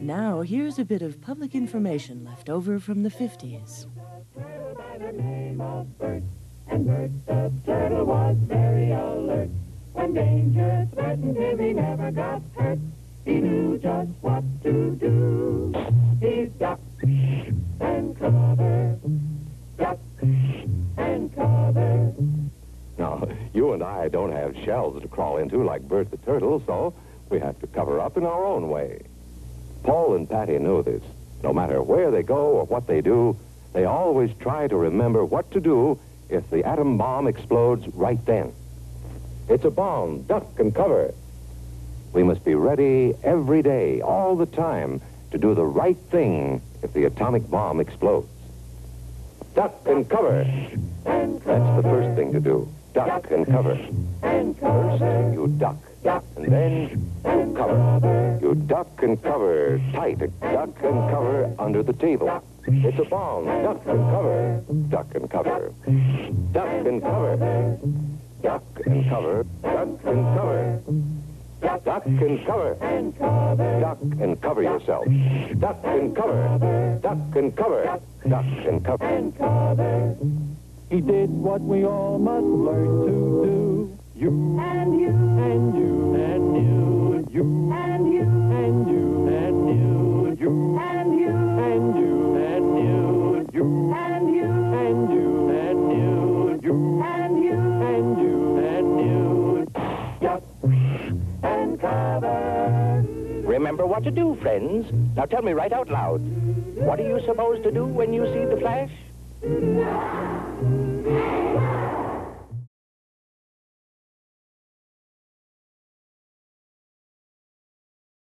Now, here's a bit of public information left over from the 50s. by the name of Bert, and Bert the turtle was very alert. When danger threatened him, he never got hurt. He knew just what to do. He ducked and ducked and. Now, you and I don't have shells to crawl into like Bert the Turtle, so we have to cover up in our own way. Paul and Patty know this. No matter where they go or what they do, they always try to remember what to do if the atom bomb explodes right then. It's a bomb. Duck and cover. We must be ready every day, all the time, to do the right thing if the atomic bomb explodes. Duck and cover. That's the first thing to do. Duck and cover. First, you duck. And then you cover. You duck and cover tight. Duck and cover under the table. It's a bomb. Duck and cover. Duck and cover. Duck and cover. Duck and cover. Duck and cover. Duck and cover. Duck and cover yourself. Duck and cover. Duck and cover. Duck and cover. He did what we all must learn to do. You and you and you and you you and you and you and you you and you and you and you you and you and you and you you and you and you and you Duck and cover. Remember what to do, friends. Now tell me right out loud. What are you supposed to do when you see the flash? Yeah.